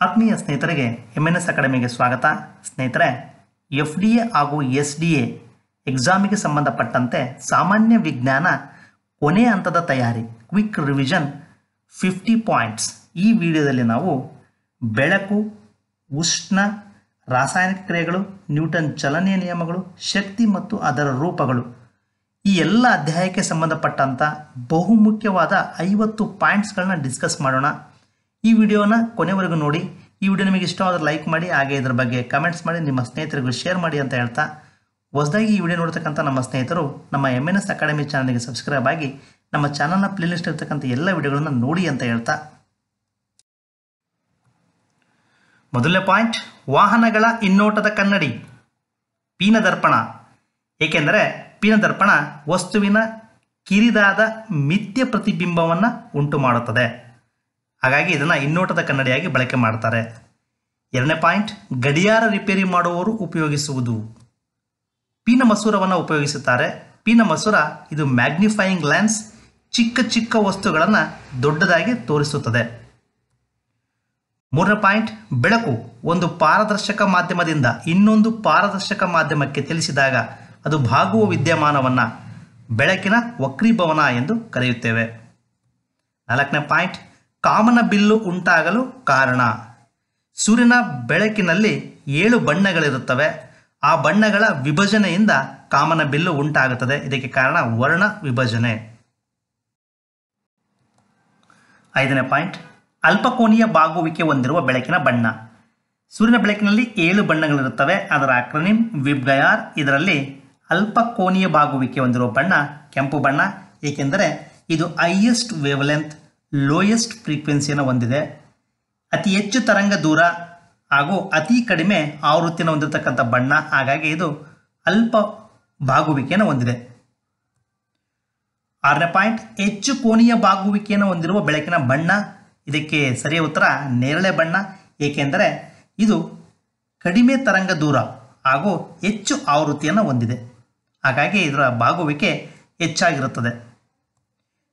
ಆತ್ಮೀಯ ಸ್ನೇಹಿತರಿಗೆ M N S ಅಕಾಡೆಮಿಗೆ ಸ್ವಾಗತ. ಸ್ನೇಹಿತರೆ ಎಫ್ ಡಿ ಎ ಹಾಗೂ ಎಸ್ ಡಿ ಎ ಎಕ್ಸಾಮಿಗೆ ಸಂಬಂಧಪಟ್ಟಂತೆ ಸಾಮಾನ್ಯ ವಿಜ್ಞಾನ ಕೊನೆ ಹಂತದ ತಯಾರಿ ಕ್ವಿಕ್ ರಿವಿಷನ್ ಫಿಫ್ಟಿ ಪಾಯಿಂಟ್ಸ್ ಈ ವಿಡಿಯೋದಲ್ಲಿ ನಾವು ಬೆಳಕು, ಉಷ್ಣ, ರಾಸಾಯನಿಕ ಕ್ರಿಯೆಗಳು, ನ್ಯೂಟನ್ ಚಲನೆಯ ನಿಯಮಗಳು, ಶಕ್ತಿ ಮತ್ತು ಅದರ ರೂಪಗಳು. ಈ ಎಲ್ಲ ಅಧ್ಯಾಯಕ್ಕೆ ಸಂಬಂಧಪಟ್ಟಂಥ ಬಹುಮುಖ್ಯವಾದ ಐವತ್ತು ಪಾಯಿಂಟ್ಸ್ಗಳನ್ನ ಡಿಸ್ಕಸ್ ಮಾಡೋಣ. ಈ ವಿಡಿಯೋನ ಕೊನೆವರೆಗೂ ನೋಡಿ. ಈ ವಿಡಿಯೋ ನಿಮಗೆ ಇಷ್ಟವಾದ್ರೆ ಲೈಕ್ ಮಾಡಿ, ಹಾಗೆ ಇದರ ಬಗ್ಗೆ ಕಮೆಂಟ್ಸ್ ಮಾಡಿ, ನಿಮ್ಮ ಸ್ನೇಹಿತರಿಗೂ ಶೇರ್ ಮಾಡಿ ಅಂತ ಹೇಳ್ತಾ. ಹೊಸದಾಗಿ ಈ ವಿಡಿಯೋ ನೋಡ್ತಕ್ಕಂಥ ನಮ್ಮ ಸ್ನೇಹಿತರು, ನಮ್ಮ ಎಂ ಎನ್ ಎಸ್ ಅಕಾಡೆಮಿ ಚಾನಲ್ಗೆ ಸಬ್ಸ್ಕ್ರೈಬ್ ಆಗಿ, ನಮ್ಮ ಚಾನಲ್ನ ಪ್ಲೇಲಿಸ್ಟ್ ಇರ್ತಕ್ಕಂಥ ಎಲ್ಲ ವಿಡಿಯೋಗಳನ್ನು ನೋಡಿ ಅಂತ ಹೇಳ್ತಾ. ಮೊದಲನೇ ಪಾಯಿಂಟ್ ವಾಹನಗಳ ಇನ್ನೋಟದ ಕನ್ನಡಿ, ಪೀನದರ್ಪಣ. ಏಕೆಂದರೆ ಪೀನದರ್ಪಣ ವಸ್ತುವಿನ ಕಿರಿದಾದ ಮಿಥ್ಯ ಪ್ರತಿಬಿಂಬವನ್ನು ಉಂಟು ಮಾಡುತ್ತದೆ ಹಾಗಾಗಿ ಇದನ್ನು ಇನ್ನೋಟದ ಕನ್ನಡಿಯಾಗಿ ಬಳಕೆ ಮಾಡ್ತಾರೆ. ಎರಡನೇ ಪಾಯಿಂಟ್, ಗಡಿಯಾರ ರಿಪೇರಿ ಮಾಡುವವರು ಉಪಯೋಗಿಸುವುದು. ಪೀನ ಮಸೂರವನ್ನು ಉಪಯೋಗಿಸುತ್ತಾರೆ. ಪೀನ ಮಸೂರ ಇದು ಮ್ಯಾಗ್ನಿಫೈಯಿಂಗ್ ಲ್ಯಾನ್ಸ್ ಚಿಕ್ಕ ಚಿಕ್ಕ ವಸ್ತುಗಳನ್ನು ದೊಡ್ಡದಾಗಿ ತೋರಿಸುತ್ತದೆ. ಮೂರನೇ ಪಾಯಿಂಟ್, ಬೆಳಕು ಒಂದು ಪಾರದರ್ಶಕ ಮಾಧ್ಯಮದಿಂದ ಇನ್ನೊಂದು ಪಾರದರ್ಶಕ ಮಾಧ್ಯಮಕ್ಕೆ ತಿಳಿಸಿದಾಗ ಅದು ಭಾಗುವ ವಿದ್ಯಮಾನವನ್ನು ಬೆಳಕಿನ ವಕ್ರೀಭವನ ಎಂದು ಕರೆಯುತ್ತೇವೆ. ನಾಲ್ಕನೇ ಪಾಯಿಂಟ್ ಕಾಮನ ಬಿಲ್ಲು ಉಂಟಾಗಲು ಕಾರಣ. ಸೂರ್ಯನ ಬೆಳಕಿನಲ್ಲಿ ಏಳು ಬಣ್ಣಗಳಿರುತ್ತವೆ. ಆ ಬಣ್ಣಗಳ ವಿಭಜನೆಯಿಂದ ಕಾಮನ ಬಿಲ್ಲು ಉಂಟಾಗುತ್ತದೆ. ಇದಕ್ಕೆ ಕಾರಣ ವರ್ಣ ವಿಭಜನೆ. ಐದನೇ ಪಾಯಿಂಟ್. ಅಲ್ಪಕೋನೀಯ ಬಾಗುವಿಕೆ ಹೊಂದಿರುವ ಬೆಳಕಿನ ಬಣ್ಣ. ಸೂರ್ಯನ ಬೆಳಕಿನಲ್ಲಿ ಏಳು ಬಣ್ಣಗಳಿರುತ್ತವೆ. ಅದರ ಅಕ್ರನಿಮ್, ವಿಬ್ಗಯಾರ್, ಇದರಲ್ಲಿ ಅಲ್ಪ ಕೋನೀಯ ಬಾಗುವಿಕೆ ಹೊಂದಿರುವ ಬಣ್ಣ ಕೆಂಪು ಬಣ್ಣ. ಏಕೆಂದರೆ ಇದು ಹೈಯೆಸ್ಟ್ ವೇವ್ಲೆಂತ್ ಲೋಯೆಸ್ಟ್ ಫ್ರೀಕ್ವೆನ್ಸಿಯನ್ನು ಹೊಂದಿದೆ. ಅತಿ ಹೆಚ್ಚು ತರಂಗ ದೂರ ಹಾಗೂ ಅತಿ ಕಡಿಮೆ ಆವೃತ್ತಿಯನ್ನು ಹೊಂದಿರತಕ್ಕಂಥ ಬಣ್ಣ. ಹಾಗಾಗಿ ಇದು ಅಲ್ಪ ಬಾಗುವಿಕೆಯನ್ನು ಹೊಂದಿದೆ. ಆರನೇ ಪಾಯಿಂಟ್, ಹೆಚ್ಚು ಕೋನೀಯ ಬಾಗುವಿಕೆಯನ್ನು ಹೊಂದಿರುವ ಬೆಳಕಿನ ಬಣ್ಣ. ಇದಕ್ಕೆ ಸರಿಯ ಉತ್ತರ ನೇರಳೆ ಬಣ್ಣ. ಏಕೆಂದರೆ ಇದು ಕಡಿಮೆ ತರಂಗ ದೂರ ಹಾಗೂ ಹೆಚ್ಚು ಆವೃತ್ತಿಯನ್ನು ಹೊಂದಿದೆ. ಹಾಗಾಗಿ ಇದರ ಬಾಗುವಿಕೆ ಹೆಚ್ಚಾಗಿರುತ್ತದೆ.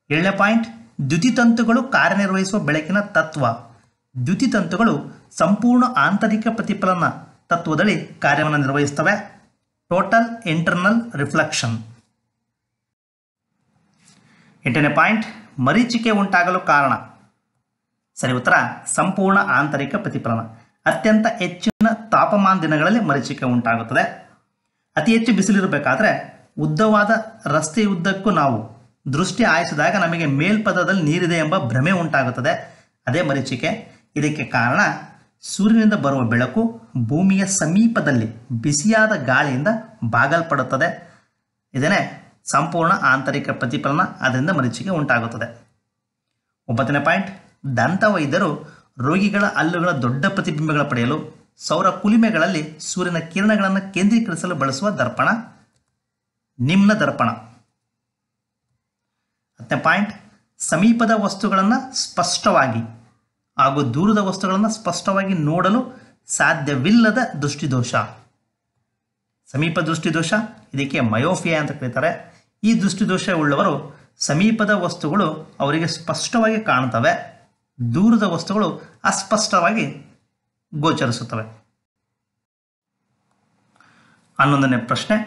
ಏಳನೇ ಪಾಯಿಂಟ್ ದ್ಯುತಿತಂತುಗಳು ಕಾರ್ಯನಿರ್ವಹಿಸುವ ಬೆಳಕಿನ ತತ್ವ. ದ್ಯುತಿತಂತುಗಳು ಸಂಪೂರ್ಣ ಆಂತರಿಕ ಪ್ರತಿಫಲನ ತತ್ವದಲ್ಲಿ ಕಾರ್ಯವನ್ನು ನಿರ್ವಹಿಸ್ತವೆ. ಟೋಟಲ್ ಇಂಟರ್ನಲ್ ರಿಫ್ಲೆಕ್ಷನ್ ಎಂಟನೇ ಪಾಯಿಂಟ್, ಮರೀಚಿಕೆ ಉಂಟಾಗಲು ಕಾರಣ. ಸರಿ, ಉತ್ತರ, ಸಂಪೂರ್ಣ ಆಂತರಿಕ ಪ್ರತಿಫಲನ. ಅತ್ಯಂತ ಹೆಚ್ಚಿನ ತಾಪಮಾನ ದಿನಗಳಲ್ಲಿ ಮರೀಚಿಕೆ ಉಂಟಾಗುತ್ತದೆ. ಅತಿ ಹೆಚ್ಚು ಬಿಸಿಲಿರಬೇಕಾದ್ರೆ ಉದ್ದವಾದ ರಸ್ತೆಯುದ್ದಕ್ಕೂ ನಾವು ದೃಷ್ಟಿ ಆಯಿಸಿದಾಗ ನಮಗೆ ಮೇಲ್ಪದದಲ್ಲಿ ನೀರಿದೆ ಎಂಬ ಭ್ರಮೆ ಉಂಟಾಗುತ್ತದೆ. ಅದೇ ಮರೀಚಿಕೆ. ಇದಕ್ಕೆ ಕಾರಣ ಸೂರ್ಯನಿಂದ ಬರುವ ಬೆಳಕು ಭೂಮಿಯ ಸಮೀಪದಲ್ಲಿ ಬಿಸಿಯಾದ ಗಾಳಿಯಿಂದ ಬಾಗಲ್ಪಡುತ್ತದೆ. ಇದನ್ನೇ ಸಂಪೂರ್ಣ ಆಂತರಿಕ ಪ್ರತಿಫಲನ ಅದರಿಂದ ಮರೀಚಿಕೆ ಉಂಟಾಗುತ್ತದೆ. ಒಂಬತ್ತನೇ ಪಾಯಿಂಟ್. ದಂತ ವೈದ್ಯರು ರೋಗಿಗಳ ಹಲ್ಲುಗಳ ದೊಡ್ಡ ಪ್ರತಿಬಿಂಬಗಳ ಪಡೆಯಲು ಸೌರ ಕುಲಿಮೆಗಳಲ್ಲಿ ಸೂರ್ಯನ ಕಿರಣಗಳನ್ನು ಕೇಂದ್ರೀಕರಿಸಲು ಬಳಸುವ ದರ್ಪಣ, ನಿಮ್ನ ದರ್ಪಣ. ಹತ್ತನೇ ಪಾಯಿಂಟ್ ಸಮೀಪದ ವಸ್ತುಗಳನ್ನು ಸ್ಪಷ್ಟವಾಗಿ ಹಾಗೂ ದೂರದ ವಸ್ತುಗಳನ್ನು ಸ್ಪಷ್ಟವಾಗಿ ನೋಡಲು ಸಾಧ್ಯವಿಲ್ಲದ ದೃಷ್ಟಿದೋಷ. ಸಮೀಪ ದೃಷ್ಟಿದೋಷ, ಇದಕ್ಕೆ ಮಯೋಫಿಯಾ ಅಂತ ಕರೀತಾರೆ. ಈ ದೃಷ್ಟಿದೋಷ ಉಳ್ಳವರು ಸಮೀಪದ ವಸ್ತುಗಳು ಅವರಿಗೆ ಸ್ಪಷ್ಟವಾಗಿ ಕಾಣ್ತವೆ, ದೂರದ ವಸ್ತುಗಳು ಅಸ್ಪಷ್ಟವಾಗಿ ಗೋಚರಿಸುತ್ತವೆ. ಹನ್ನೊಂದನೇ ಪ್ರಶ್ನೆ,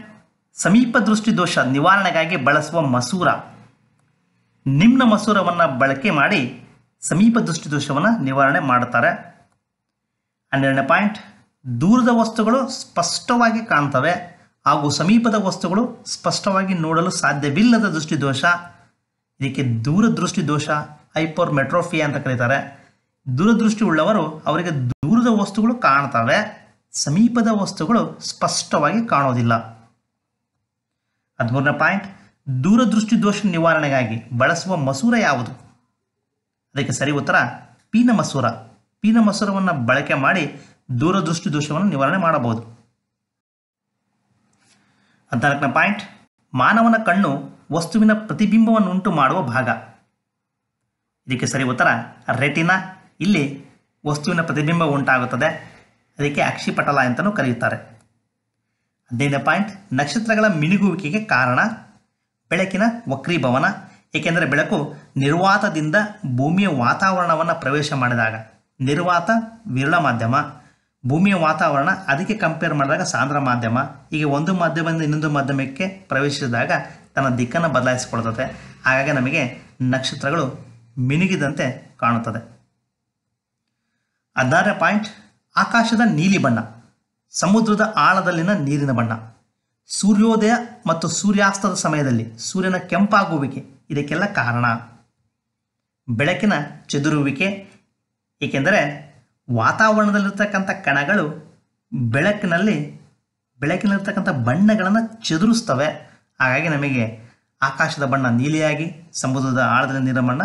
ಸಮೀಪ ದೃಷ್ಟಿದೋಷ ನಿವಾರಣೆಗಾಗಿ ಬಳಸುವ ಮಸೂರ. ನಿಮ್ನ ಮಸೂರವನ್ನು ಬಳಕೆ ಮಾಡಿ ಸಮೀಪ ದೃಷ್ಟಿದೋಷವನ್ನು ನಿವಾರಣೆ ಮಾಡುತ್ತಾರೆ. ಹನ್ನೆರಡನೇ ಪಾಯಿಂಟ್, ದೂರದ ವಸ್ತುಗಳು ಸ್ಪಷ್ಟವಾಗಿ ಕಾಣ್ತವೆ ಹಾಗೂ ಸಮೀಪದ ವಸ್ತುಗಳು ಸ್ಪಷ್ಟವಾಗಿ ನೋಡಲು ಸಾಧ್ಯವಿಲ್ಲದ ದೃಷ್ಟಿದೋಷ. ಇದಕ್ಕೆ ದೂರದೃಷ್ಟಿ ದೋಷ ಹೈಪರ್ ಮೆಟ್ರೋಫಿಯಾ ಅಂತ ಕರೀತಾರೆ. ದೂರದೃಷ್ಟಿ ಉಳ್ಳವರು ಅವರಿಗೆ ದೂರದ ವಸ್ತುಗಳು ಕಾಣ್ತವೆ, ಸಮೀಪದ ವಸ್ತುಗಳು ಸ್ಪಷ್ಟವಾಗಿ ಕಾಣೋದಿಲ್ಲ. ಹದಿಮೂರನೇ ಪಾಯಿಂಟ್ ದೂರದೃಷ್ಟಿ ದೋಷ ನಿವಾರಣೆಗಾಗಿ ಬಳಸುವ ಮಸೂರ ಯಾವುದು? ಅದಕ್ಕೆ ಸರಿ ಉತ್ತರ, ಪೀನ ಮಸೂರ. ಪೀನ ಮಸೂರವನ್ನು ಬಳಕೆ ಮಾಡಿ ದೂರದೃಷ್ಟಿ ದೋಷವನ್ನು ನಿವಾರಣೆ ಮಾಡಬಹುದು. ಹದಿನಾಲ್ಕನೇ ಪಾಯಿಂಟ್, ಮಾನವನ ಕಣ್ಣು ವಸ್ತುವಿನ ಪ್ರತಿಬಿಂಬವನ್ನು ಉಂಟು ಮಾಡುವ ಭಾಗ. ಇದಕ್ಕೆ ಸರಿ ಉತ್ತರ, ರೆಟಿನಾ. ಇಲ್ಲಿ ವಸ್ತುವಿನ ಪ್ರತಿಬಿಂಬ ಉಂಟಾಗುತ್ತದೆ. ಅದಕ್ಕೆ ಅಕ್ಷಿಪಟಲ ಅಂತಲೂ ಕರೆಯುತ್ತಾರೆ. ಹದಿನೈದನೇ ಪಾಯಿಂಟ್, ನಕ್ಷತ್ರಗಳ ಮಿನುಗುವಿಕೆಗೆ ಕಾರಣ. ಬೆಳಕಿನ ವಕ್ರೀಭವನ ಏಕೆಂದರೆ ಬೆಳಕು ನಿರ್ವಾತದಿಂದ ಭೂಮಿಯ ವಾತಾವರಣವನ್ನು ಪ್ರವೇಶ ಮಾಡಿದಾಗ. ನಿರ್ವಾತ ವಿರಳ ಮಾಧ್ಯಮ. ಭೂಮಿಯ ವಾತಾವರಣ ಅದಕ್ಕೆ ಕಂಪೇರ್ ಮಾಡಿದಾಗ ಸಾಂದ್ರ ಮಾಧ್ಯಮ. ಹೀಗೆ ಒಂದು ಮಾಧ್ಯಮದಿಂದ ಇನ್ನೊಂದು ಮಾಧ್ಯಮಕ್ಕೆ ಪ್ರವೇಶಿಸಿದಾಗ ತನ್ನ ದಿಕ್ಕನ್ನು ಬದಲಾಯಿಸಿಕೊಳ್ತದೆ ಹಾಗಾಗಿ ನಮಗೆ ನಕ್ಷತ್ರಗಳು ಮಿನುಗಿದಂತೆ ಕಾಣುತ್ತದೆ. ಹದಿನಾರನೇ ಪಾಯಿಂಟ್, ಆಕಾಶದ ನೀಲಿ ಬಣ್ಣ. ಸಮುದ್ರದ ಆಳದಲ್ಲಿನ ನೀರಿನ ಬಣ್ಣ. ಸೂರ್ಯೋದಯ ಮತ್ತು ಸೂರ್ಯಾಸ್ತದ ಸಮಯದಲ್ಲಿ ಸೂರ್ಯನ ಕೆಂಪಾಗುವಿಕೆ ಇದಕ್ಕೆಲ್ಲ ಕಾರಣ. ಬೆಳಕಿನ ಚದುರುವಿಕೆ, ಏಕೆಂದರೆ ವಾತಾವರಣದಲ್ಲಿರ್ತಕ್ಕಂಥ ಕಣಗಳು ಬೆಳಕಿನಲ್ಲಿ, ಬೆಳಕಿನಲ್ಲಿರ್ತಕ್ಕಂಥ ಬಣ್ಣಗಳನ್ನು ಚದುರಿಸ್ತವೆ. ಹಾಗಾಗಿ ನಮಗೆ ಆಕಾಶದ ಬಣ್ಣ ನೀಲಿಯಾಗಿ, ಸಮುದ್ರದ ಆಳದ ನೀರ ಬಣ್ಣ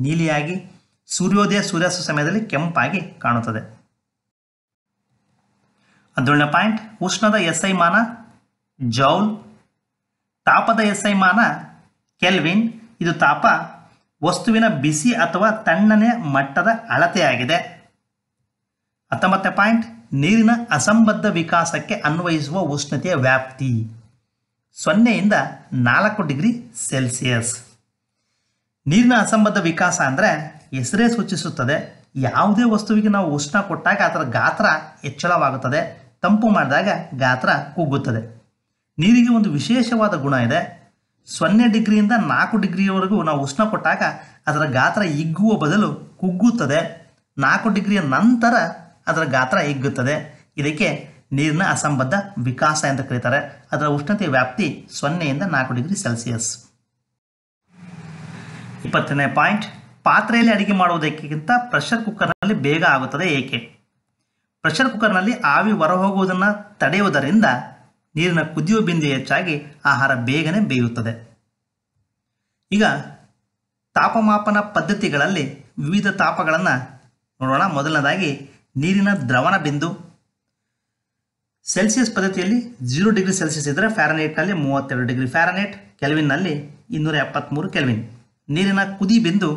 ನೀಲಿಯಾಗಿ, ಸೂರ್ಯೋದಯ, ಸೂರ್ಯಾಸ್ತ ಸಮಯದಲ್ಲಿ ಕೆಂಪಾಗಿ ಕಾಣುತ್ತದೆ. ಹದಿನೇಳನೇ ಪಾಯಿಂಟ್, ಉಷ್ಣದ ಎಸ್ಐ ಮಾನ, ಜೌಲ್, ತಾಪದ ಎಸ್ಐ ಮಾನ, ಕೆಲ್ವಿನ್. ಇದು ತಾಪ ವಸ್ತುವಿನ ಬಿಸಿ ಅಥವಾ ತಣ್ಣನೆಯ ಮಟ್ಟದ ಅಳತೆಯಾಗಿದೆ. ಹತ್ತೊಂಬತ್ತನೇ ಪಾಯಿಂಟ್, ನೀರಿನ ಅಸಂಬದ್ಧ ವಿಕಾಸಕ್ಕೆ ಅನ್ವಯಿಸುವ ಉಷ್ಣತೆಯ ವ್ಯಾಪ್ತಿ. ಸೊನ್ನೆಯಿಂದ ನಾಲ್ಕು ಡಿಗ್ರಿ ಸೆಲ್ಸಿಯಸ್. ನೀರಿನ ಅಸಂಬದ್ಧ ವಿಕಾಸ ಅಂದರೆ ಹೆಸರೇ ಸೂಚಿಸುತ್ತದೆ, ಯಾವುದೇ ವಸ್ತುವಿಗೆ ನಾವು ಉಷ್ಣ ಕೊಟ್ಟಾಗ ಅದರ ಗಾತ್ರ ಹೆಚ್ಚಳವಾಗುತ್ತದೆ. ತಂಪು ಮಾಡಿದಾಗ ಗಾತ್ರ ಕುಗ್ಗುತ್ತದೆ ನೀರಿಗೆ ಒಂದು ವಿಶೇಷವಾದ ಗುಣ ಇದೆ. ಸೊನ್ನೆ ಡಿಗ್ರಿಯಿಂದ ನಾಲ್ಕು ಡಿಗ್ರಿಯವರೆಗೂ ನಾವು ಉಷ್ಣ ಕೊಟ್ಟಾಗ ಅದರ ಗಾತ್ರ ಹಿಗ್ಗುವ ಬದಲು ಕುಗ್ಗುತ್ತದೆ. ನಾಲ್ಕು ಡಿಗ್ರಿಯ ನಂತರ ಅದರ ಗಾತ್ರ ಹಿಗ್ಗುತ್ತದೆ ಇದಕ್ಕೆ ನೀರಿನ ಅಸಂಬದ್ಧ ವಿಕಾಸ ಅಂತ ಕರೀತಾರೆ. ಅದರ ಉಷ್ಣತೆ ವ್ಯಾಪ್ತಿ ಸೊನ್ನೆಯಿಂದ ನಾಲ್ಕು ಡಿಗ್ರಿ ಸೆಲ್ಸಿಯಸ್. ಇಪ್ಪತ್ತನೇ ಪಾಯಿಂಟ್, ಪಾತ್ರೆಯಲ್ಲಿ ಅಡಿಗೆ ಮಾಡುವುದಕ್ಕಿಂತ ಪ್ರೆಷರ್ ಕುಕ್ಕರ್ನಲ್ಲಿ ಬೇಗ ಆಗುತ್ತದೆ ಏಕೆ? ಪ್ರೆಷರ್ ಕುಕ್ಕರ್ನಲ್ಲಿ ಆವಿ ಹೊರಹೋಗುವುದನ್ನು ತಡೆಯುವುದರಿಂದ ನೀರಿನ ಕುದಿಯುವ ಬಿಂದು ಹೆಚ್ಚಾಗಿ ಆಹಾರ ಬೇಗನೆ ಬೇಯುತ್ತದೆ. ಈಗ ತಾಪಮಾಪನ ಪದ್ಧತಿಗಳಲ್ಲಿ ವಿವಿಧ ತಾಪಗಳನ್ನು ನೋಡೋಣ. ಮೊದಲನೇದಾಗಿ ನೀರಿನ ದ್ರವಣ ಬಿಂದು. ಸೆಲ್ಸಿಯಸ್ ಪದ್ಧತಿಯಲ್ಲಿ ಜೀರೋ ಡಿಗ್ರಿ ಸೆಲ್ಸಿಯಸ್ ಇದ್ದರೆ ಫ್ಯಾರನೇಟ್ನಲ್ಲಿ ಮೂವತ್ತೆರಡು ಡಿಗ್ರಿ ಫ್ಯಾರನೇಟ್ ಕೆಲ್ವಿನ್ನಲ್ಲಿ ಇನ್ನೂರ ಎಪ್ಪತ್ತ್ಮೂರು ಕೆಲ್ವಿನ್ ನೀರಿನ ಕುದಿ ಬಿಂದು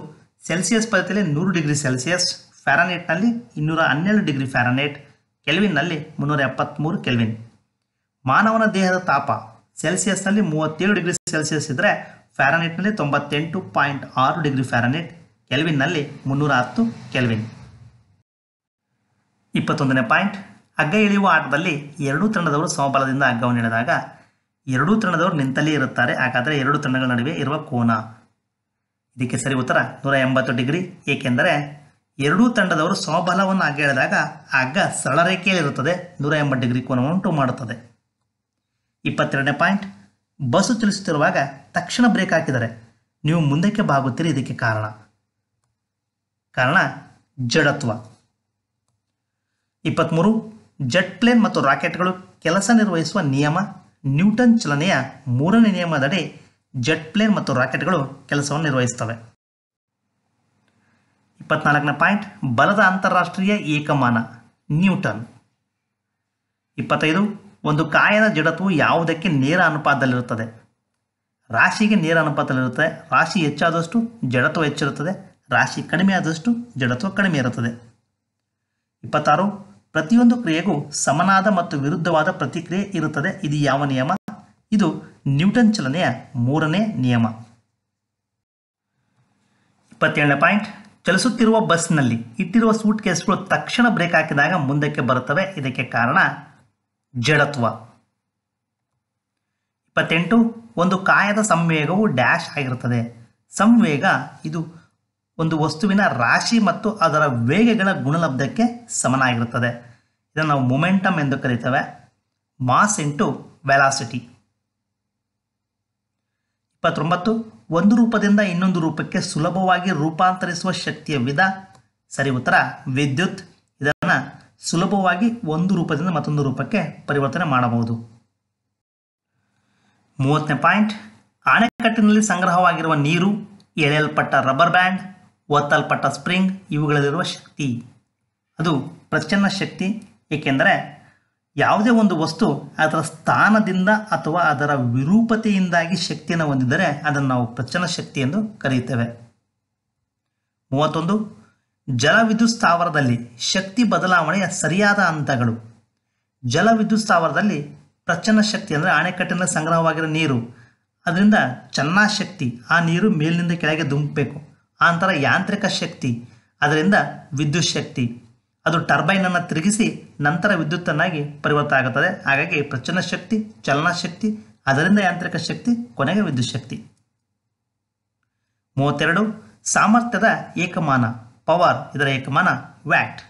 ಸೆಲ್ಸಿಯಸ್ ಪದ್ಧತಿಯಲ್ಲಿ ನೂರು ಡಿಗ್ರಿ ಸೆಲ್ಸಿಯಸ್ ಫ್ಯಾರನೇಟ್ನಲ್ಲಿ ಇನ್ನೂರ ಹನ್ನೆರಡು ಡಿಗ್ರಿ ಫ್ಯಾರನೇಟ್ ಕೆಲ್ವಿನ್ನಲ್ಲಿ ಮುನ್ನೂರ ಎಪ್ಪತ್ತ್ಮೂರು ಕೆಲ್ವಿನ್ ಮಾನವನ ದೇಹದ ತಾಪ ಸೆಲ್ಸಿಯಸ್ನಲ್ಲಿ ಮೂವತ್ತೇಳು ಡಿಗ್ರಿ ಸೆಲ್ಸಿಯಸ್ ಇದ್ದರೆ ಫ್ಯಾರನೇಟ್ನಲ್ಲಿ ತೊಂಬತ್ತೆಂಟು ಪಾಯಿಂಟ್ ಆರು ಡಿಗ್ರಿ ಫ್ಯಾರನೇಟ್ ಕೆಲ್ವಿನ್ನಲ್ಲಿ ಮುನ್ನೂರ ಹತ್ತು ಕೆಲ್ವಿನ್ ಇಪ್ಪತ್ತೊಂದನೇ ಪಾಯಿಂಟ್. ಹಗ್ಗ ಇಳಿಯುವ ಆಟದಲ್ಲಿ ಎರಡೂ ತಂಡದವರು ಸಮಬಲದಿಂದ ಹಗ್ಗವನ್ನು ಎಳೆದಾಗ ಎರಡೂ ತಂಡದವರು ನಿಂತಲ್ಲಿ ಇರುತ್ತಾರೆ, ಹಾಗಾದರೆ ಎರಡು ತಂಡಗಳ ನಡುವೆ ಇರುವ ಕೋನ. ಇದಕ್ಕೆ ಸರಿ ಉತ್ತರ ನೂರ ಎಂಬತ್ತು ಡಿಗ್ರಿ, ಏಕೆಂದರೆ ಎರಡೂ ತಂಡದವರು ಸಮಬಲವನ್ನು ಅಗ್ಗೆಳೆದಾಗ ಆ ಹಗ್ಗ ಸರಳ ರೇಖೆಯಲ್ಲಿರುತ್ತದೆ ನೂರ ಎಂಬತ್ತು ಡಿಗ್ರಿ ಕೋನವನ್ನು ಉಂಟು ಮಾಡುತ್ತದೆ. ಇಪ್ಪತ್ತೆರಡನೇ ಪಾಯಿಂಟ್. ಬಸ್ಸು ಚಲಿಸುತ್ತಿರುವಾಗ ತಕ್ಷಣ ಬ್ರೇಕ್ ಹಾಕಿದರೆ ನೀವು ಮುಂದಕ್ಕೆ ಬಾಗುತ್ತೀರಿ. ಇದಕ್ಕೆ ಕಾರಣ. ಕಾರಣ ಜಡತ್ವ. ಇಪ್ಪತ್ತ್ಮೂರು. ಜೆಟ್ ಪ್ಲೇನ್ ಮತ್ತು ರಾಕೆಟ್ಗಳು ಕೆಲಸ ನಿರ್ವಹಿಸುವ ನಿಯಮ. ನ್ಯೂಟನ್ ಚಲನೆಯ ಮೂರನೇ ನಿಯಮದಡಿ ಜೆಟ್ ಪ್ಲೇನ್ ಮತ್ತು ರಾಕೆಟ್ಗಳು ಕೆಲಸವನ್ನು ನಿರ್ವಹಿಸ್ತವೆ ಇಪ್ಪತ್ನಾಲ್ಕನೇ ಪಾಯಿಂಟ್, ಬಲದ ಅಂತಾರಾಷ್ಟ್ರೀಯ ಏಕಮಾನ, ನ್ಯೂಟನ್. ಇಪ್ಪತ್ತೈದು, ಒಂದು ಕಾಯದ ಜಡತ್ವವು ಯಾವುದಕ್ಕೆ ನೇರ ಅನುಪಾತದಲ್ಲಿರುತ್ತದೆ? ರಾಶಿಗೆ ನೇರ ಅನುಪಾತದಲ್ಲಿರುತ್ತದೆ. ರಾಶಿ ಹೆಚ್ಚಾದಷ್ಟು ಜಡತ್ವ ಹೆಚ್ಚಿರುತ್ತದೆ. ರಾಶಿ ಕಡಿಮೆ ಆದಷ್ಟು ಜಡತ್ವ ಕಡಿಮೆ ಇರುತ್ತದೆ. ಇಪ್ಪತ್ತಾರು, ಪ್ರತಿಯೊಂದು ಕ್ರಿಯೆಗೂ ಸಮನಾದ ಮತ್ತು ವಿರುದ್ಧವಾದ ಪ್ರತಿಕ್ರಿಯೆ ಇರುತ್ತದೆ. ಇದು ಯಾವ ನಿಯಮ? ಇದು ನ್ಯೂಟನ್ ಚಲನೆಯ ಮೂರನೇ ನಿಯಮ. ಇಪ್ಪತ್ತೇಳನೇ ಪಾಯಿಂಟ್ ಚಲಿಸುತ್ತಿರುವ ಬಸ್ನಲ್ಲಿ ಇಟ್ಟಿರುವ ಸೂಟ್ ಕೇಸ್ಗಳು ತಕ್ಷಣ ಬ್ರೇಕ್ ಹಾಕಿದಾಗ ಮುಂದಕ್ಕೆ ಬರುತ್ತವೆ. ಇದಕ್ಕೆ ಕಾರಣ ಜಡತ್ವ. ಇಪ್ಪತ್ತೆಂಟು, ಒಂದು ಕಾಯದ ಸಂವೇಗವು ಡ್ಯಾಶ್ ಆಗಿರುತ್ತದೆ. ಸಂವೇಗ ಇದು ಒಂದು ವಸ್ತುವಿನ ರಾಶಿ ಮತ್ತು ಅದರ ವೇಗಗಳ ಗುಣಲಬ್ಧಕ್ಕೆ ಸಮನಾಗಿರುತ್ತದೆ. ಇದನ್ನು ನಾವು ಮೊಮೆಂಟಮ್ ಎಂದು ಕರೀತೇವೆ. ಮಾಸ್ ಇಂಟು ವೆಲಾಸಿಟಿ ಇಪ್ಪತ್ತೊಂಬತ್ತು ಒಂದು ರೂಪದಿಂದ ಇನ್ನೊಂದು ರೂಪಕ್ಕೆ ಸುಲಭವಾಗಿ ರೂಪಾಂತರಿಸುವ ಶಕ್ತಿಯ ವಿಧ. ಸರಿ, ಉತ್ತರ, ವಿದ್ಯುತ್. ಇದನ್ನು ಸುಲಭವಾಗಿ ಒಂದು ರೂಪದಿಂದ ಮತ್ತೊಂದು ರೂಪಕ್ಕೆ ಪರಿವರ್ತನೆ ಮಾಡಬಹುದು. ಮೂವತ್ತನೇ ಪಾಯಿಂಟ್ ಅಣೆಕಟ್ಟಿನಲ್ಲಿ ಸಂಗ್ರಹವಾಗಿರುವ ನೀರು, ಎಳೆಯಲ್ಪಟ್ಟ ರಬ್ಬರ್ ಬ್ಯಾಂಡ್, ಒತ್ತಲ್ಪಟ್ಟ ಸ್ಪ್ರಿಂಗ್, ಇವುಗಳಲ್ಲಿರುವ ಶಕ್ತಿ. ಅದು ಪ್ರಚನ್ನ ಶಕ್ತಿ, ಏಕೆಂದರೆ ಯಾವುದೇ ಒಂದು ವಸ್ತು ಅದರ ಸ್ಥಾನದಿಂದ ಅಥವಾ ಅದರ ವಿರೂಪತೆಯಿಂದಾಗಿ ಶಕ್ತಿಯನ್ನು ಹೊಂದಿದ್ದರೆ ಅದನ್ನು ನಾವು ಪ್ರಚನ ಶಕ್ತಿ ಎಂದು ಕರೆಯುತ್ತೇವೆ. ಮೂವತ್ತೊಂದು, ಜಲವಿದ್ಯುತ್ ಸ್ಥಾವರದಲ್ಲಿ ಶಕ್ತಿ ಬದಲಾವಣೆಯ ಸರಿಯಾದ ಹಂತಗಳು. ಜಲವಿದ್ಯುತ್ ಸ್ಥಾವರದಲ್ಲಿ ಪ್ರಚನ್ನ ಶಕ್ತಿ ಅಂದರೆ ಅಣೆಕಟ್ಟಿನ ಸಂಗ್ರಹವಾಗಿರೋ ನೀರು. ಅದರಿಂದ ಚೆನ್ನಾ ಶಕ್ತಿ, ಆ ನೀರು ಮೇಲಿನಿಂದ ಕೆಳಗೆ ಧುಮುಕಬೇಕು ಆ ನಂತರ ಯಾಂತ್ರಿಕ ಶಕ್ತಿ, ಅದರಿಂದ ವಿದ್ಯುತ್ ಶಕ್ತಿ. ಅದು ಟರ್ಬೈನನ್ನು ತಿರುಗಿಸಿ ನಂತರ ವಿದ್ಯುತ್ತನ್ನಾಗಿ ಪರಿವರ್ತನೆ ಆಗುತ್ತದೆ ಹಾಗಾಗಿ ಪ್ರಚನ ಶಕ್ತಿ, ಚಲನ ಶಕ್ತಿ, ಅದರಿಂದ ಯಾಂತ್ರಿಕ ಶಕ್ತಿ, ಕೊನೆಗೆ ವಿದ್ಯುತ್ ಶಕ್ತಿ. ಮೂವತ್ತೆರಡು, ಸಾಮರ್ಥ್ಯದ ಏಕಮಾನ, ಪವರ್, ಇದರ ಏಕಮಾನ, ವ್ಯಾಟ್.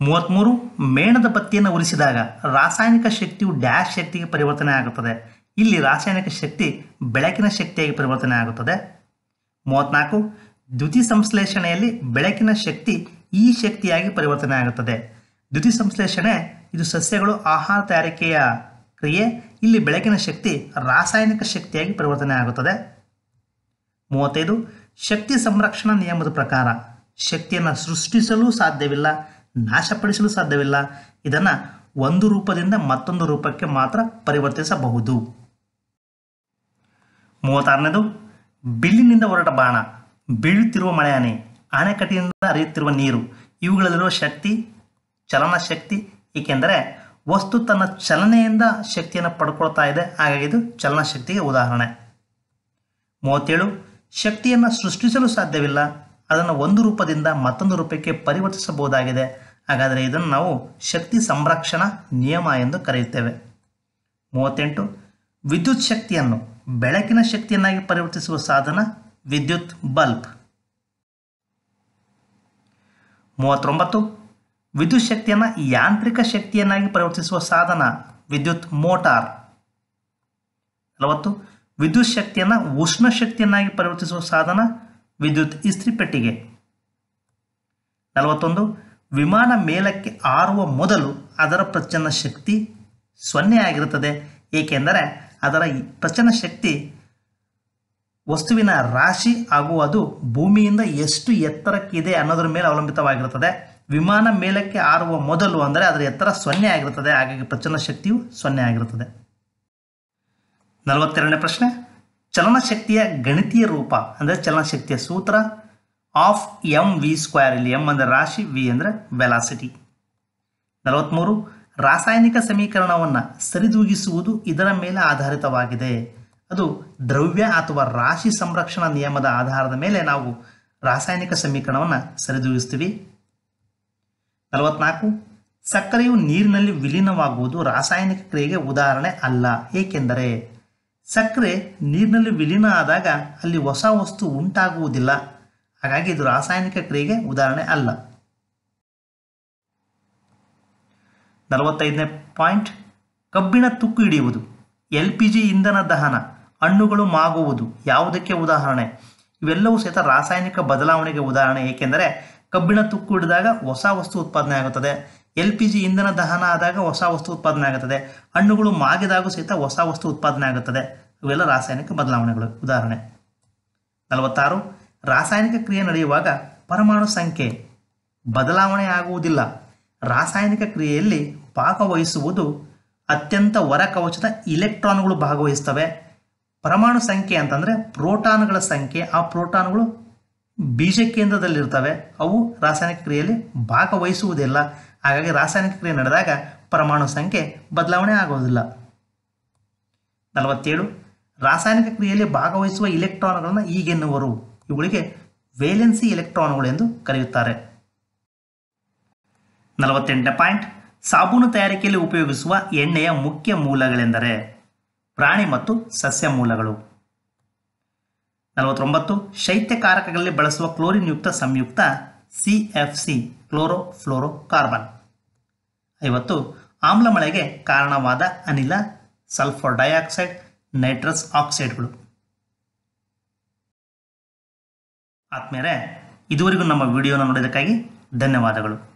ಮೂವತ್ತ್ಮೂರು ಮೇಣದ ಬತ್ತಿಯನ್ನು ಉರಿಸಿದಾಗ ರಾಸಾಯನಿಕ ಶಕ್ತಿಯು ಡ್ಯಾಶ್ ಶಕ್ತಿಗೆ ಪರಿವರ್ತನೆ ಆಗುತ್ತದೆ. ಇಲ್ಲಿ ರಾಸಾಯನಿಕ ಶಕ್ತಿ ಬೆಳಕಿನ ಶಕ್ತಿಯಾಗಿ ಪರಿವರ್ತನೆ ಆಗುತ್ತದೆ. ಮೂವತ್ನಾಲ್ಕು ದ್ಯುತಿ ಸಂಶ್ಲೇಷಣೆಯಲ್ಲಿ ಬೆಳಕಿನ ಶಕ್ತಿ ಈ ಶಕ್ತಿಯಾಗಿ ಪರಿವರ್ತನೆ ಆಗುತ್ತದೆ. ದ್ಯುತಿ ಸಂಶ್ಲೇಷಣೆ, ಇದು ಸಸ್ಯಗಳು ಆಹಾರ ತಯಾರಿಕೆಯ ಕ್ರಿಯೆ, ಇಲ್ಲಿ ಬೆಳಕಿನ ಶಕ್ತಿ ರಾಸಾಯನಿಕ ಶಕ್ತಿಯಾಗಿ ಪರಿವರ್ತನೆ ಆಗುತ್ತದೆ. ಮೂವತ್ತೈದು, ಶಕ್ತಿ ಸಂರಕ್ಷಣಾ ನಿಯಮದ ಪ್ರಕಾರ, ಶಕ್ತಿಯನ್ನು ಸೃಷ್ಟಿಸಲು ಸಾಧ್ಯವಿಲ್ಲ, ನಾಶಪಡಿಸಲು ಸಾಧ್ಯವಿಲ್ಲ, ಇದನ್ನು ಒಂದು ರೂಪದಿಂದ ಮತ್ತೊಂದು ರೂಪಕ್ಕೆ ಮಾತ್ರ ಪರಿವರ್ತಿಸಬಹುದು. ಮೂವತ್ತಾರನೇದು, ಬಿಲ್ಲಿನಿಂದ ಹೊರಟ ಬಾಣ, ಬೀಳುತ್ತಿರುವ ಮಳೆಹನಿ ಅಣೆಕಟ್ಟಿನಿಂದ ಹರಿಯುತ್ತಿರುವ ನೀರು, ಇವುಗಳಲ್ಲಿರುವ ಶಕ್ತಿ, ಚಲನ ಶಕ್ತಿ, ಏಕೆಂದರೆ ವಸ್ತು ತನ್ನ ಚಲನೆಯಿಂದ ಶಕ್ತಿಯನ್ನು ಪಡ್ಕೊಳ್ತಾ ಇದೆ. ಹಾಗಾಗಿ ಇದು ಚಲನ ಶಕ್ತಿಗೆ ಉದಾಹರಣೆ. ಮೂವತ್ತೇಳು, ಶಕ್ತಿಯನ್ನು ಸೃಷ್ಟಿಸಲು ಸಾಧ್ಯವಿಲ್ಲ. ಅದನ್ನು ಒಂದು ರೂಪದಿಂದ ಮತ್ತೊಂದು ರೂಪಕ್ಕೆ ಪರಿವರ್ತಿಸಬಹುದಾಗಿದೆ. ಹಾಗಾದರೆ ಇದನ್ನು ನಾವು ಶಕ್ತಿ ಸಂರಕ್ಷಣಾ ನಿಯಮ ಎಂದು ಕರೆಯುತ್ತೇವೆ. ಮೂವತ್ತೆಂಟು, ವಿದ್ಯುತ್ ಶಕ್ತಿಯನ್ನು ಬೆಳಕಿನ ಶಕ್ತಿಯನ್ನಾಗಿ ಪರಿವರ್ತಿಸುವ ಸಾಧನ ವಿದ್ಯುತ್ ಬಲ್ಬ್. ಮೂವತ್ತೊಂಬತ್ತು. ವಿದ್ಯುತ್ ಶಕ್ತಿಯನ್ನು ಯಾಂತ್ರಿಕ ಶಕ್ತಿಯನ್ನಾಗಿ ಪರಿವರ್ತಿಸುವ ಸಾಧನ ವಿದ್ಯುತ್ ಮೋಟಾರ್. ನಲವತ್ತು. ವಿದ್ಯುತ್ ಶಕ್ತಿಯನ್ನು ಉಷ್ಣ ಶಕ್ತಿಯನ್ನಾಗಿ ಪರಿವರ್ತಿಸುವ ಸಾಧನ ವಿದ್ಯುತ್ ಇಸ್ತ್ರಿ ಪೆಟ್ಟಿಗೆ. ನಲವತ್ತೊಂದು. ವಿಮಾನ ಮೇಲಕ್ಕೆ ಆರುವ ಮೊದಲು ಅದರ ಪ್ರಚನ್ನ ಶಕ್ತಿ ಸೊನ್ನೆ ಆಗಿರುತ್ತದೆ. ಏಕೆಂದರೆ ಅದರ ಪ್ರಚನ್ನ ಶಕ್ತಿ ವಸ್ತುವಿನ ರಾಶಿ ಹಾಗೂ ಅದು ಭೂಮಿಯಿಂದ ಎಷ್ಟು ಎತ್ತರಕ್ಕಿದೆ ಅನ್ನೋದರ ಮೇಲೆ ಅವಲಂಬಿತವಾಗಿರುತ್ತದೆ. ವಿಮಾನ ಮೇಲಕ್ಕೆ ಆರುವ ಮೊದಲು ಅಂದರೆ ಅದರ ಎತ್ತರ ಸೊನ್ನೆ ಆಗಿರುತ್ತದೆ. ಹಾಗಾಗಿ ಪ್ರಚಲನ ಶಕ್ತಿಯು ಸೊನ್ನೆ ಆಗಿರುತ್ತದೆ. ನಲವತ್ತೆರಡನೇ ಪ್ರಶ್ನೆ. ಚಲನಶಕ್ತಿಯ ಗಣಿತೀಯ ರೂಪ ಅಂದರೆ ಚಲನಶಕ್ತಿಯ ಸೂತ್ರ ಆಫ್ ಎಂ ವಿ ಸ್ಕ್ವೇರ್ ಇಲ್ಲಿ ಎಂ ಅಂದರೆ ರಾಶಿ ವಿ ಅಂದರೆ ವೆಲಾಸಿಟಿ ನಲವತ್ತ್ಮೂರು ರಾಸಾಯನಿಕ ಸಮೀಕರಣವನ್ನು ಸರಿದೂಗಿಸುವುದು ಇದರ ಮೇಲೆ ಆಧಾರಿತವಾಗಿದೆ. ಅದು ದ್ರವ್ಯ ಅಥವಾ ರಾಶಿ ಸಂರಕ್ಷಣಾ ನಿಯಮದ ಆಧಾರದ ಮೇಲೆ ನಾವು ರಾಸಾಯನಿಕ ಸಮೀಕರಣವನ್ನು ಸರಿದೂಗಿಸ್ತೀವಿ. ನಲವತ್ನಾಲ್ಕು, ಸಕ್ಕರೆಯು ನೀರಿನಲ್ಲಿ ವಿಲೀನವಾಗುವುದು ರಾಸಾಯನಿಕ ಕ್ರಿಯೆಗೆ ಉದಾಹರಣೆ ಅಲ್ಲ. ಏಕೆಂದರೆ ಸಕ್ಕರೆ ನೀರಿನಲ್ಲಿ ವಿಲೀನ ಆದಾಗ ಅಲ್ಲಿ ಹೊಸ ವಸ್ತು ಉಂಟಾಗುವುದಿಲ್ಲ. ಹಾಗಾಗಿ ಇದು ರಾಸಾಯನಿಕ ಕ್ರಿಯೆಗೆ ಉದಾಹರಣೆ ಅಲ್ಲ. ನಲವತ್ತೈದನೇ ಪಾಯಿಂಟ್, ಕಬ್ಬಿಣ ತುಕ್ಕು ಹಿಡಿಯುವುದು. ಎಲ್ ಪಿ ಜಿ ಇಂಧನ ದಹನ. ಹಣ್ಣುಗಳು ಮಾಗುವುದು. ಯಾವುದಕ್ಕೆ ಉದಾಹರಣೆ? ಇವೆಲ್ಲವೂ ಸಹಿತ ರಾಸಾಯನಿಕ ಬದಲಾವಣೆಗೆ ಉದಾಹರಣೆ. ಏಕೆಂದರೆ ಕಬ್ಬಿಣ ತುಕ್ಕು ಹಿಡಿದಾಗ ಹೊಸ ವಸ್ತು ಉತ್ಪಾದನೆ ಆಗುತ್ತದೆ. ಎಲ್ ಪಿ ಜಿ ಇಂಧನ ದಹನ ಆದಾಗ ಹೊಸ ವಸ್ತು ಉತ್ಪಾದನೆ ಆಗುತ್ತದೆ. ಹಣ್ಣುಗಳು ಮಾಗಿದಾಗೂ ಸಹಿತ ಹೊಸ ವಸ್ತು ಉತ್ಪಾದನೆ ಆಗುತ್ತದೆ. ಇವೆಲ್ಲ ರಾಸಾಯನಿಕ ಬದಲಾವಣೆಗಳು. ಉದಾಹರಣೆ. ನಲವತ್ತಾರು. ರಾಸಾಯನಿಕ ಕ್ರಿಯೆ ನಡೆಯುವಾಗ ಪರಮಾಣು ಸಂಖ್ಯೆ ಬದಲಾವಣೆ ಆಗುವುದಿಲ್ಲ. ರಾಸಾಯನಿಕ ಕ್ರಿಯೆಯಲ್ಲಿ ಭಾಗವಹಿಸುವುದು ಅತ್ಯಂತ ಹೊರ ಕವಚದ ಇಲೆಕ್ಟ್ರಾನ್ಗಳು ಭಾಗವಹಿಸ್ತವೆ ಪರಮಾಣು ಸಂಖ್ಯೆ ಅಂತಂದರೆ ಪ್ರೋಟಾನ್ಗಳ ಸಂಖ್ಯೆ. ಆ ಪ್ರೋಟಾನ್ಗಳು ಬೀಜ ಕೇಂದ್ರದಲ್ಲಿರ್ತವೆ ಅವು ರಾಸಾಯನಿಕ ಕ್ರಿಯೆಯಲ್ಲಿ ಭಾಗವಹಿಸುವುದಿಲ್ಲ. ಹಾಗಾಗಿ ರಾಸಾಯನಿಕ ಕ್ರಿಯೆ ನಡೆದಾಗ ಪರಮಾಣು ಸಂಖ್ಯೆ ಬದಲಾವಣೆ ಆಗುವುದಿಲ್ಲ ನಲವತ್ತೇಳು, ರಾಸಾಯನಿಕ ಕ್ರಿಯೆಯಲ್ಲಿ ಭಾಗವಹಿಸುವ ಇಲೆಕ್ಟ್ರಾನ್ಗಳನ್ನು ಈಗೆನ್ನುವರು. ಇವುಗಳಿಗೆ ವೇಲೆನ್ಸಿ ಇಲೆಕ್ಟ್ರಾನ್ಗಳು ಎಂದು ಕರೆಯುತ್ತಾರೆ. ನಲವತ್ತೆಂಟನೇ ಪಾಯಿಂಟ್, ಸಾಬೂನು ತಯಾರಿಕೆಯಲ್ಲಿ ಉಪಯೋಗಿಸುವ ಎಣ್ಣೆಯ ಮುಖ್ಯ ಮೂಲಗಳೆಂದರೆ ಪ್ರಾಣಿ ಮತ್ತು ಸಸ್ಯ ಮೂಲಗಳು. ನಲವತ್ತೊಂಬತ್ತು, ಶೈತ್ಯಕಾರಕಗಳಲ್ಲಿ ಬಳಸುವ ಕ್ಲೋರಿನ್ ಯುಕ್ತ ಸಂಯುಕ್ತ C F C chlorofluorocarbon ಐವತ್ತು, ಆಮ್ಲ ಮಳೆಗೆ ಕಾರಣವಾದ ಅನಿಲ, ಸಲ್ಫರ್ ಡೈಆಕ್ಸೈಡ್, ನೈಟ್ರಸ್ ಆಕ್ಸೈಡ್ಗಳು. ಆದ್ಮೇಲೆ ಇದುವರೆಗೂ ನಮ್ಮ ವಿಡಿಯೋನ ನೋಡಿದ್ದಕ್ಕಾಗಿ ಧನ್ಯವಾದಗಳು.